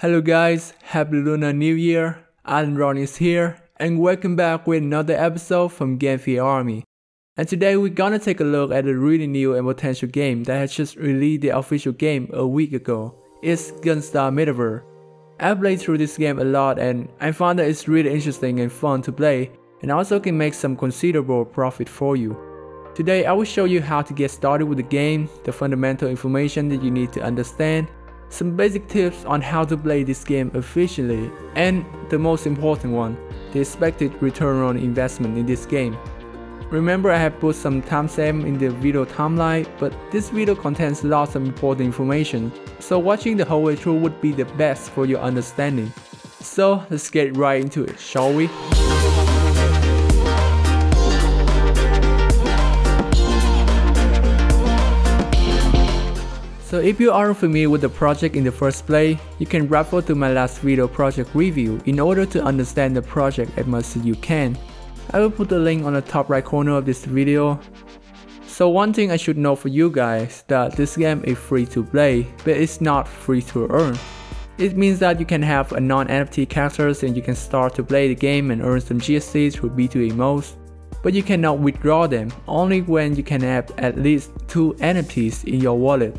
Hello guys, happy Lunar New Year. Alan Ron is here, and welcome back with another episode from Fear Army. And today we're gonna take a look at a really new and potential game that has just released the official game a week ago. It's Gunstar Metaverse. I've played through this game a lot and I found that it's really interesting and fun to play, and also can make some considerable profit for you. Today I will show you how to get started with the game, the fundamental information that you need to understand, some basic tips on how to play this game efficiently, and the most important one, the expected return on investment in this game. Remember I have put some timestamp in the video timeline, but this video contains lots of important information, so watching the whole way through would be the best for your understanding. So let's get right into it, shall we? So if you aren't familiar with the project in the first place, you can refer to my last video project review in order to understand the project as much as you can. I will put the link on the top right corner of this video. So one thing I should know for you guys that this game is free to play, but it's not free to earn. It means that you can have a non-NFT characters and you can start to play the game and earn some GSC through P2E modes. But you cannot withdraw them only when you can have at least 2 NFTs in your wallet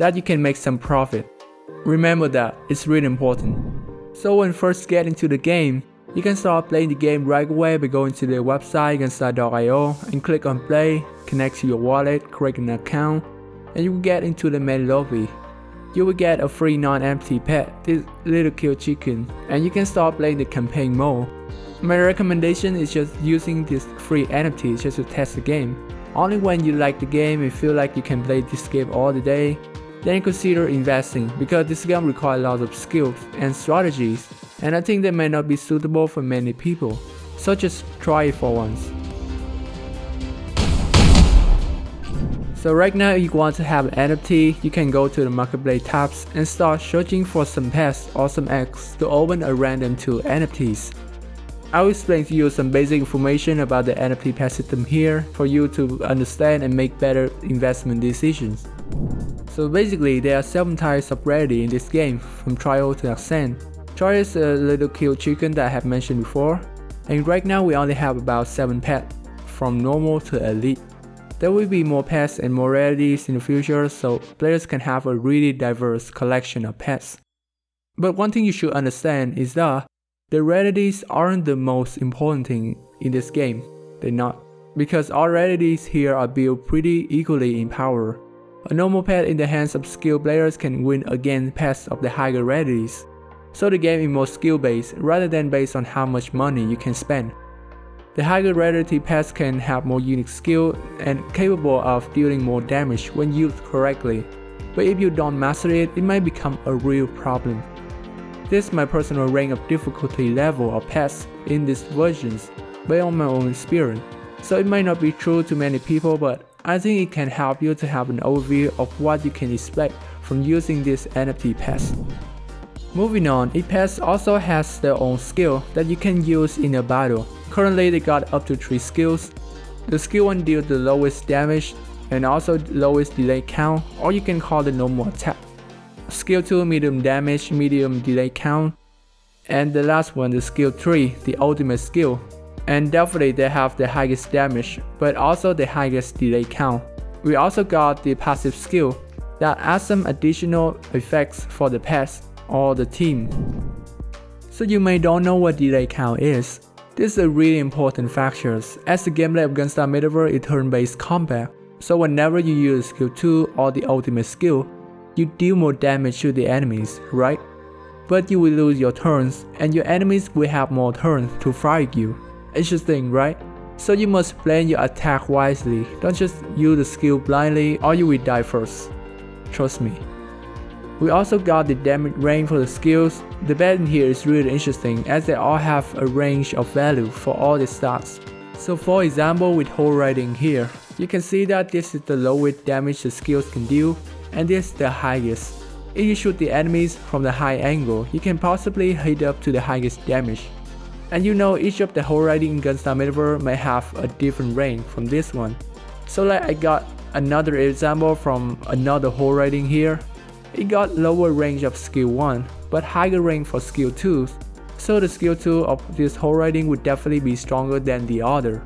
that you can make some profit. Remember that, it's really important. So when first get into the game, you can start playing the game right away by going to the website gunstar.io and click on play, connect to your wallet, create an account, and you will get into the main lobby. You will get a free non-NFT pet, this little cute chicken, and you can start playing the campaign mode. My recommendation is just using this free NFT just to test the game. Only when you like the game and feel like you can play this game all the day, then consider investing because this game requires a lot of skills and strategies and I think they may not be suitable for many people, so just try it for once. So right now if you want to have an NFT, you can go to the marketplace tabs and start searching for some pets or some eggs to open a random 2 NFTs. I will explain to you some basic information about the NFT pet system here for you to understand and make better investment decisions. So basically, there are 7 types of rarity in this game, from trial to ascent. Trial is a little cute chicken that I have mentioned before, and right now we only have about 7 pets, from normal to elite. There will be more pets and more rarities in the future, so players can have a really diverse collection of pets. But one thing you should understand is that the rarities aren't the most important thing in this game, they're not. Because all rarities here are built pretty equally in power, a normal pet in the hands of skilled players can win against pets of the higher rarities. So the game is more skill based rather than based on how much money you can spend. The higher rarity pets can have more unique skill and capable of dealing more damage when used correctly, but if you don't master it, it might become a real problem. This is my personal rank of difficulty level of pets in these versions based on my own experience, so it might not be true to many people but I think it can help you to have an overview of what you can expect from using this NFT pass. Moving on, each pass also has their own skill that you can use in a battle. Currently they got up to 3 skills. The skill 1 deals the lowest damage and also lowest delay count or you can call the normal attack. Skill 2 medium damage, medium delay count. And the last one, the skill 3, the ultimate skill, and definitely they have the highest damage, but also the highest delay count. We also got the passive skill that adds some additional effects for the pets or the team. So you may don't know what delay count is. This is a really important factor as the gameplay of Gunstar Metaverse is turn-based combat. So whenever you use skill 2 or the ultimate skill, you deal more damage to the enemies, right? But you will lose your turns and your enemies will have more turns to fight you. Interesting, right? So you must plan your attack wisely, don't just use the skill blindly or you will die first. Trust me. We also got the damage range for the skills. The pattern here is really interesting as they all have a range of value for all the stats. So for example with Hole Riding here, you can see that this is the lowest damage the skills can deal and this is the highest. If you shoot the enemies from the high angle, you can possibly hit up to the highest damage. And you know each of the hole riding in Gunstar Metaverse may have a different range from this one. So like I got another example from another hole riding here. It got lower range of skill 1, but higher range for skill 2, so the skill 2 of this whole riding would definitely be stronger than the other.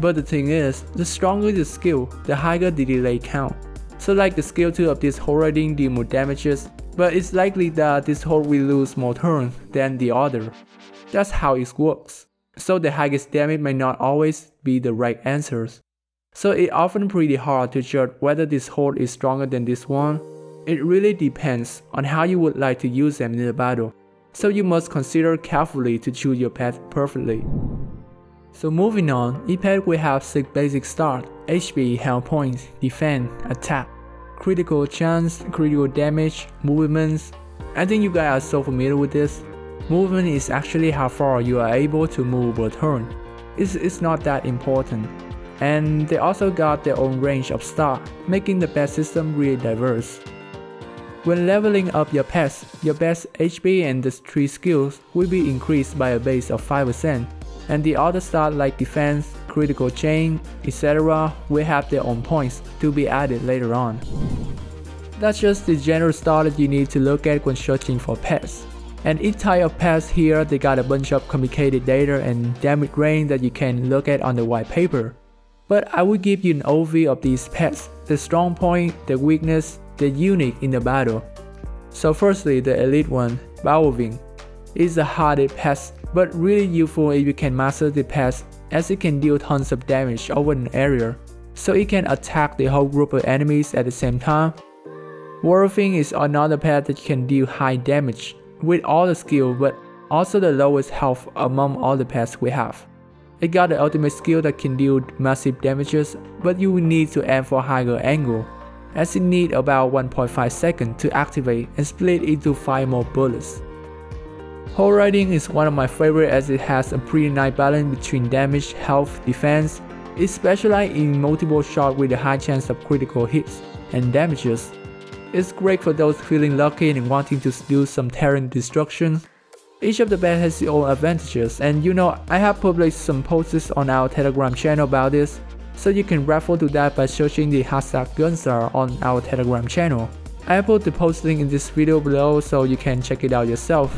But the thing is, the stronger the skill, the higher the delay count. So like the skill 2 of this whole riding deal more damages, but it's likely that this hole will lose more turns than the other. That's how it works. So the highest damage may not always be the right answers. So it's often pretty hard to judge whether this hold is stronger than this one. It really depends on how you would like to use them in the battle. So you must consider carefully to choose your pet perfectly. So moving on, pet will have 6 basic stats, HP, health points, defense, attack, critical chance, critical damage, movements. I think you guys are so familiar with this. Movement is actually how far you are able to move or turn. It's, it's not that important. And they also got their own range of stats, making the pet system really diverse. When leveling up your pets, your best HP and the 3 skills will be increased by a base of 5%, and the other stats like defense, critical chance, etc. will have their own points to be added later on. That's just the general stat that you need to look at when searching for pets. And each type of pets here, they got a bunch of complicated data and damage range that you can look at on the white paper. But I will give you an overview of these pets, the strong point, the weakness, the unique in the battle. So firstly, the elite one, Bowlwing, is the hardest pet but really useful if you can master the pass as it can deal tons of damage over an area, so it can attack the whole group of enemies at the same time. Warfing is another pet that can deal high damage with all the skill but also the lowest health among all the pets we have. It got the ultimate skill that can deal massive damages but you will need to aim for higher angle as it need about 1.5 seconds to activate and split into 5 more bullets. Whole Riding is one of my favorite as it has a pretty nice balance between damage, health, defense. It specializes in multiple shots with a high chance of critical hits and damages. It's great for those feeling lucky and wanting to do some terrain destruction. Each of the beds has its own advantages and you know I have published some posts on our telegram channel about this, so you can refer to that by searching the hashtag Gunstar on our telegram channel. I put the post link in this video below so you can check it out yourself.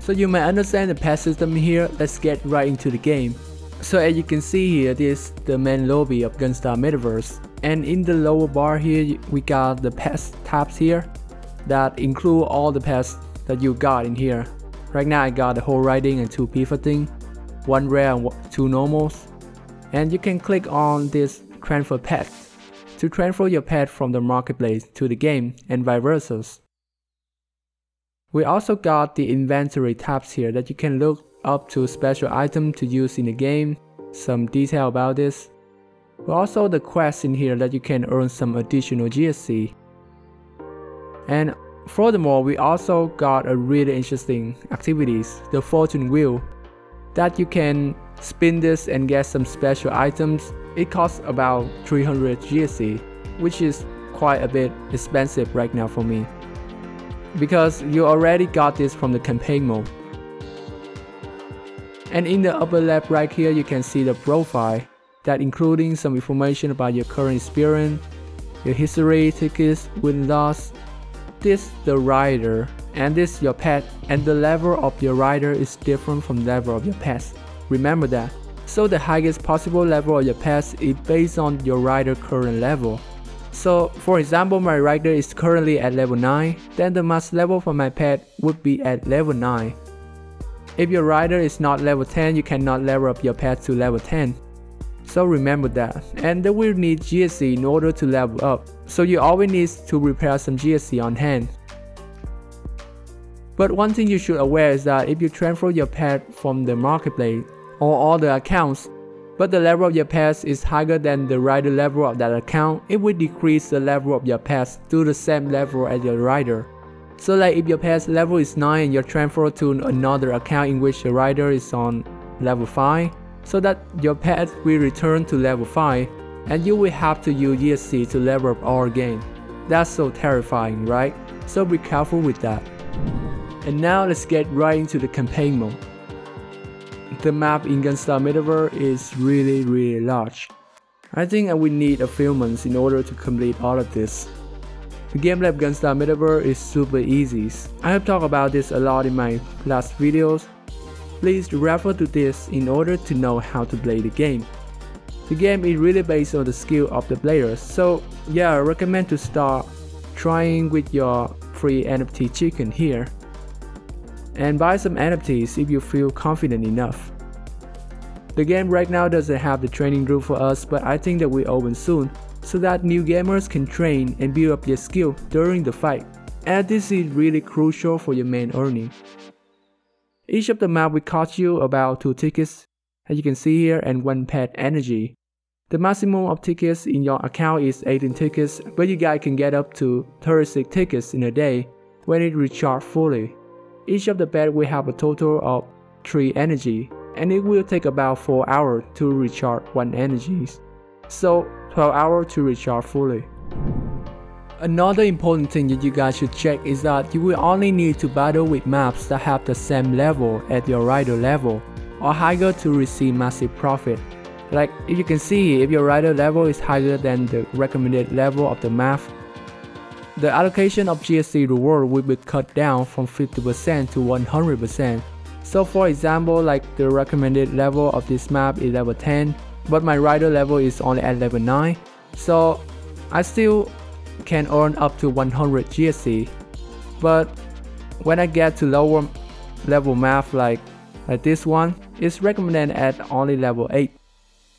So you may understand the pet system here, let's get right into the game. So as you can see here, this is the main lobby of Gunstar Metaverse. And in the lower bar here, we got the pets tabs here that include all the pets that you got in here. Right now I got the whole riding and two thing, one rare and two normals. And you can click on this transfer pet to transfer your pet from the marketplace to the game and vice versa. We also got the inventory tabs here that you can look up to special item to use in the game, some detail about this. But also the quest in here that you can earn some additional GSC. And furthermore, we also got a really interesting activities, the fortune wheel, that you can spin this and get some special items it costs about 300 GSC, which is quite a bit expensive right now for me. Because you already got this from the campaign mode. And in the upper left right here you can see the profile that including some information about your current experience, your history, tickets, win loss, this the rider, and this your pet, and the level of your rider is different from the level of your pet. Remember that so the highest possible level of your pet is based on your rider current level. So for example my rider is currently at level 9, then the max level for my pet would be at level 9. If your rider is not level 10, you cannot level up your pet to level 10. So remember that, and they will need GSC in order to level up, so you always need to prepare some GSC on hand. But one thing you should aware is that if you transfer your pet from the marketplace, or other accounts, but the level of your pets is higher than the rider level of that account, it will decrease the level of your pets to the same level as your rider. So like if your pet's level is 9 and you're transferred to another account in which the rider is on level 5, so that your pet will return to level 5 and you will have to use GSC to level up all again. That's so terrifying, right? So be careful with that. And now let's get right into the campaign mode. The map in Gunstar Metaverse is really really large. I think I will need a few months in order to complete all of this. The gameplay of Gunstar Metaverse is super easy. I have talked about this a lot in my last videos. Please refer to this in order to know how to play the game. The game is really based on the skill of the players, so yeah, I recommend to start trying with your free NFT chicken here. And buy some NFTs if you feel confident enough. The game right now doesn't have the training room for us, but I think that will open soon, so that new gamers can train and build up their skill during the fight, and this is really crucial for your main earning. Each of the map will cost you about 2 tickets, as you can see here, and 1 pet energy. The maximum of tickets in your account is 18 tickets, but you guys can get up to 36 tickets in a day when it recharges fully. Each of the pets will have a total of 3 energy, and it will take about 4 hours to recharge 1 energy. So 12 hours to recharge fully. Another important thing that you guys should check is that you will only need to battle with maps that have the same level at your rider level or higher to receive massive profit. Like if you can see if your rider level is higher than the recommended level of the map, the allocation of GSC reward will be cut down from 50% to 100%. So for example, like the recommended level of this map is level 10, but my rider level is only at level 9 so I still can earn up to 100 GSC but when I get to lower level map like like this one it's recommended at only level 8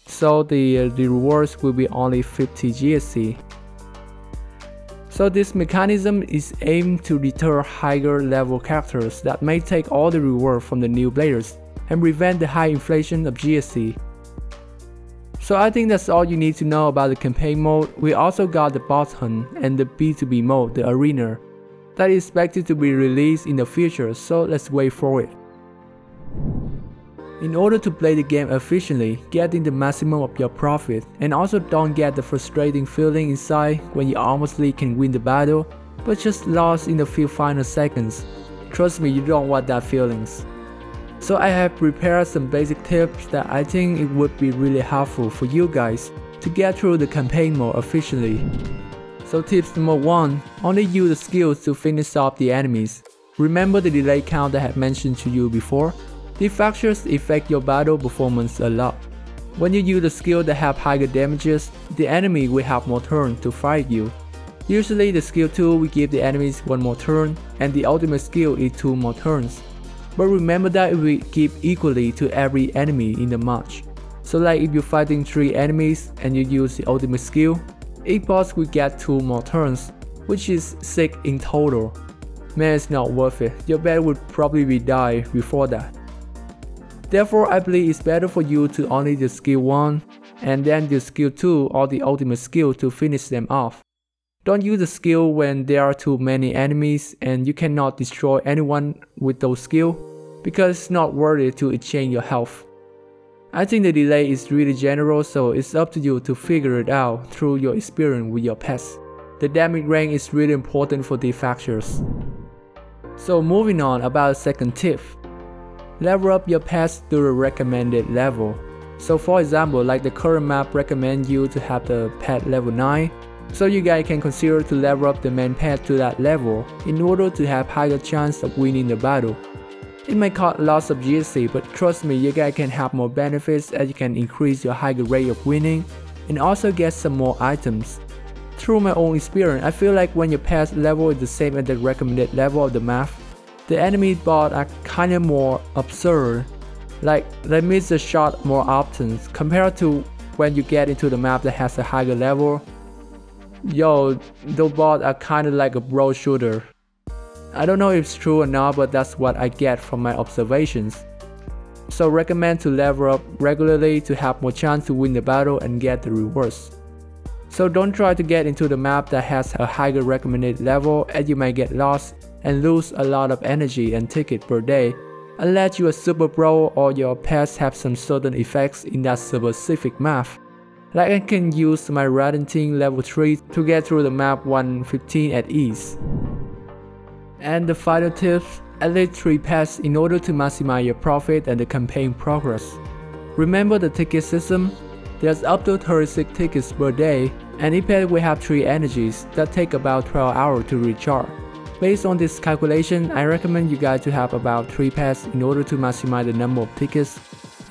so the, the rewards will be only 50 GSC so this mechanism is aimed to deter higher level characters that may take all the reward from the new players and prevent the high inflation of GSC so I think that's all you need to know about the campaign mode. We also got the boss hunt and the PvP mode, the arena, that is expected to be released in the future, so let's wait for it. In order to play the game efficiently, getting the maximum of your profit, and also don't get the frustrating feeling inside when you almost can win the battle, but just lost in the few final seconds. Trust me, you don't want that feelings. So I have prepared some basic tips that I think it would be really helpful for you guys to get through the campaign more efficiently. So tips number 1, only use the skills to finish off the enemies. Remember the delay count that I had mentioned to you before? These factors affect your battle performance a lot. When you use a skill that have higher damages, the enemy will have more turn to fight you. Usually the skill 2 will give the enemies 1 more turn, and the ultimate skill is 2 more turns. But remember that it will give equally to every enemy in the match. So like if you're fighting 3 enemies and you use the ultimate skill, each boss will get 2 more turns, which is 6 in total. Man, it's not worth it, your bed would probably be die before that. Therefore, I believe it's better for you to only use skill 1 and then the skill 2 or the ultimate skill to finish them off. Don't use the skill when there are too many enemies and you cannot destroy anyone with those skills because it's not worth it to exchange your health. I think the delay is really general so it's up to you to figure it out through your experience with your pets. The damage rank is really important for these factors. So moving on about the second tip. Level up your pets to the recommended level. So for example, like the current map recommend you to have the pet level 9 so you guys can consider to level up the main pet to that level in order to have higher chance of winning the battle. It may cost lots of GSC but trust me you guys can have more benefits as you can increase your higher rate of winning and also get some more items. Through my own experience, I feel like when your pet level is the same as the recommended level of the map, the enemy bots are kinda more absurd. Like they miss the shot more often compared to when you get into the map that has a higher level Yo, those bots are kinda like a bro shooter. I don't know if it's true or not, but that's what I get from my observations. So recommend to level up regularly to have more chance to win the battle and get the rewards. So don't try to get into the map that has a higher recommended level as you may get lost and lose a lot of energy and ticket per day unless you are super pro or your pets have some certain effects in that specific map. Like I can use my Radenting level 3 to get through the map 115 at ease. And the final tips, at least 3 pets in order to maximize your profit and the campaign progress. Remember the ticket system? There's up to 36 tickets per day, and E-Pad will have 3 energies that take about 12 hours to recharge. Based on this calculation, I recommend you guys to have about 3 pads in order to maximize the number of tickets,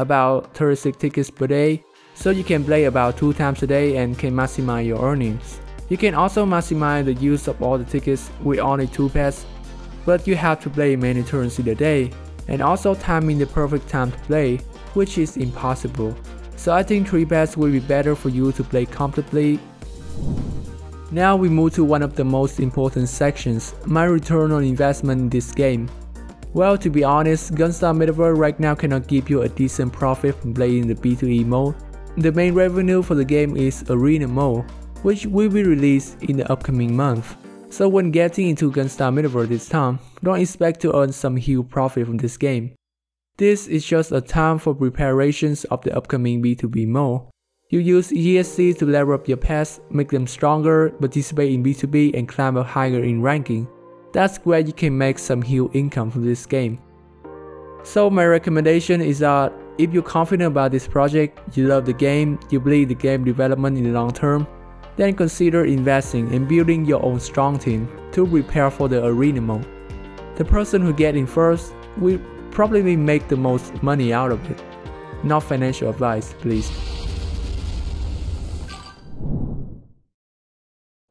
about 36 tickets per day, so you can play about 2 times a day and can maximize your earnings. You can also maximize the use of all the tickets with only 2 pads, but you have to play many turns in a day, and also timing the perfect time to play, which is impossible. So I think 3 pads will be better for you to play comfortably. Now we move to one of the most important sections, my return on investment in this game. Well, to be honest, Gunstar Metaverse right now cannot give you a decent profit from playing the P2E mode. The main revenue for the game is Arena mode, which will be released in the upcoming month. So when getting into Gunstar Metaverse this time, don't expect to earn some huge profit from this game. This is just a time for preparations of the upcoming PvP mode. You use GSC to level up your pets, make them stronger, participate in PvP and climb up higher in ranking. That's where you can make some huge income from this game. So my recommendation is that if you're confident about this project, you love the game, you believe the game development in the long term, then consider investing and building your own strong team to prepare for the arena mode. The person who gets in first will probably make the most money out of it. Not financial advice, please.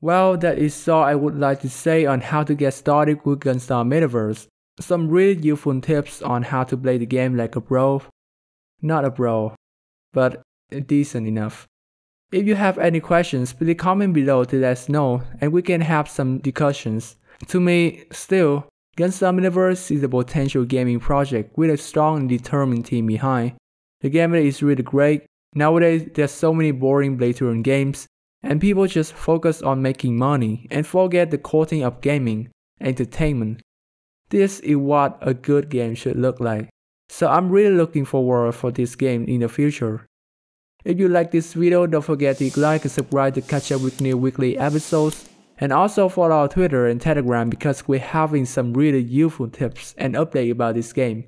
Well, that is all I would like to say on how to get started with Gunstar Metaverse. Some really useful tips on how to play the game like a pro. Not a pro, but decent enough. If you have any questions, please comment below to let us know and we can have some discussions. To me, still, Gunstar Metaverse is a potential gaming project with a strong and determined team behind. The gameplay is really great. Nowadays, there's so many boring Blade games, and people just focus on making money and forget the core thing of gaming, entertainment. This is what a good game should look like. So I'm really looking forward for this game in the future. If you like this video, don't forget to like and subscribe to catch up with new weekly episodes. And also follow our Twitter and Telegram because we're having some really useful tips and updates about this game.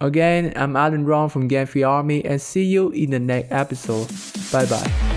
Again, I'm Alan Ron from GameFi Army and see you in the next episode. Bye bye.